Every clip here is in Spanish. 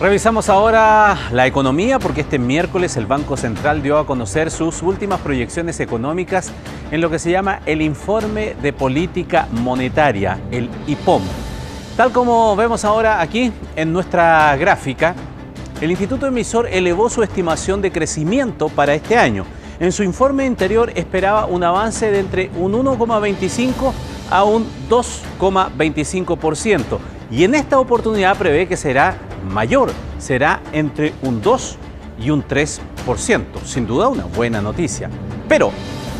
Revisamos ahora la economía porque este miércoles el Banco Central dio a conocer sus últimas proyecciones económicas en lo que se llama el Informe de Política Monetaria, el IPOM. Tal como vemos ahora aquí en nuestra gráfica, el Instituto Emisor elevó su estimación de crecimiento para este año. En su informe anterior esperaba un avance de entre un 1,25 a un 2,25% y en esta oportunidad prevé que será mayor, será entre un 2 y un 3%. Sin duda una buena noticia. Pero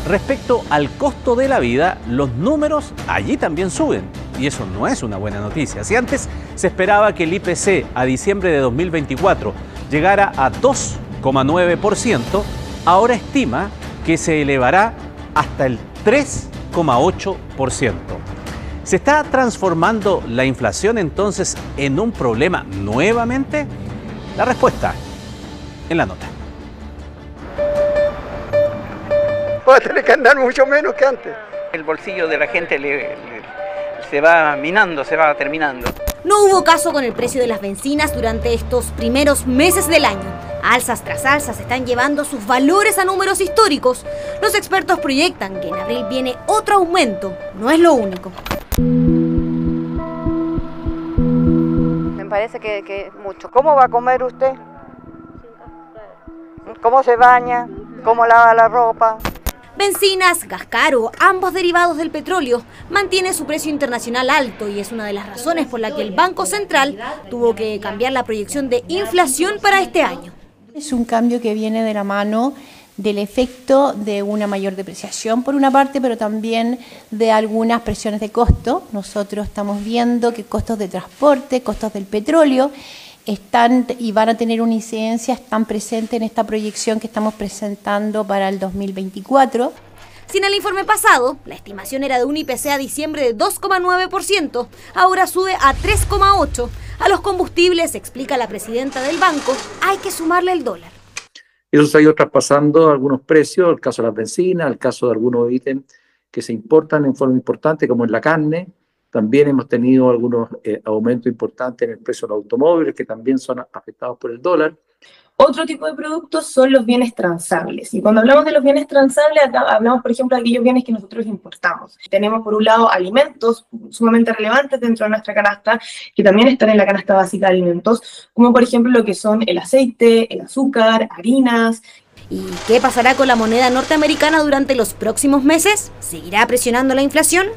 respecto al costo de la vida, los números allí también suben. Y eso no es una buena noticia. Si antes se esperaba que el IPC a diciembre de 2024 llegara a 2,9%, ahora estima que se elevará hasta el 3,8%. ¿Se está transformando la inflación entonces en un problema nuevamente? La respuesta en la nota. Va a tener que andar mucho menos que antes. El bolsillo de la gente se va minando, se va terminando. No hubo caso con el precio de las bencinas durante estos primeros meses del año. Alzas tras alzas están llevando sus valores a números históricos. Los expertos proyectan que en abril viene otro aumento. No es lo único. Parece que, que mucho. ¿Cómo va a comer usted? ¿Cómo se baña? ¿Cómo lava la ropa? Bencinas, gas caro, ambos derivados del petróleo, mantiene su precio internacional alto y es una de las razones por la que el Banco Central tuvo que cambiar la proyección de inflación para este año. Es un cambio que viene de la mano del efecto de una mayor depreciación por una parte, pero también de algunas presiones de costo. Nosotros estamos viendo que costos de transporte, costos del petróleo están y van a tener una incidencia, están presentes en esta proyección que estamos presentando para el 2024. Sin el informe pasado, la estimación era de un IPC a diciembre de 2,9%, ahora sube a 3,8%. A los combustibles, explica la presidenta del banco, hay que sumarle el dólar. Eso se ha ido traspasando algunos precios, el caso de las bencinas, el caso de algunos ítems que se importan en forma importante, como en la carne. También hemos tenido algunos eh, aumentos importantes en el precio de los automóviles, que también son afectados por el dólar. Otro tipo de productos son los bienes transables. Y cuando hablamos de los bienes transables, hablamos, por ejemplo, de aquellos bienes que nosotros importamos. Tenemos, por un lado, alimentos sumamente relevantes dentro de nuestra canasta, que también están en la canasta básica de alimentos, como por ejemplo lo que son el aceite, el azúcar, harinas. ¿Y qué pasará con la moneda norteamericana durante los próximos meses? ¿Seguirá presionando la inflación?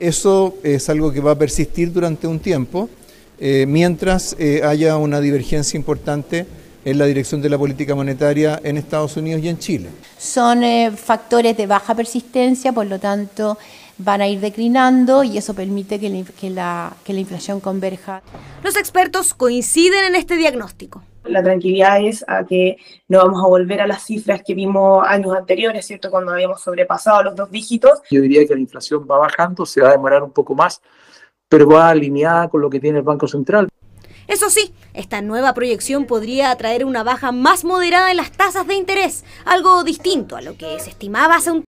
Eso es algo que va a persistir durante un tiempo, eh, mientras eh, haya una divergencia importante en la dirección de la política monetaria en Estados Unidos y en Chile. Son eh, factores de baja persistencia, por lo tanto van a ir declinando y eso permite que la, que, la, que la inflación converja. Los expertos coinciden en este diagnóstico. La tranquilidad es a que no vamos a volver a las cifras que vimos años anteriores, ¿cierto? Cuando habíamos sobrepasado los dos dígitos. Yo diría que la inflación va bajando, se va a demorar un poco más, pero va alineada con lo que tiene el Banco Central. Eso sí, esta nueva proyección podría atraer una baja más moderada en las tasas de interés, algo distinto a lo que se estimaba hace un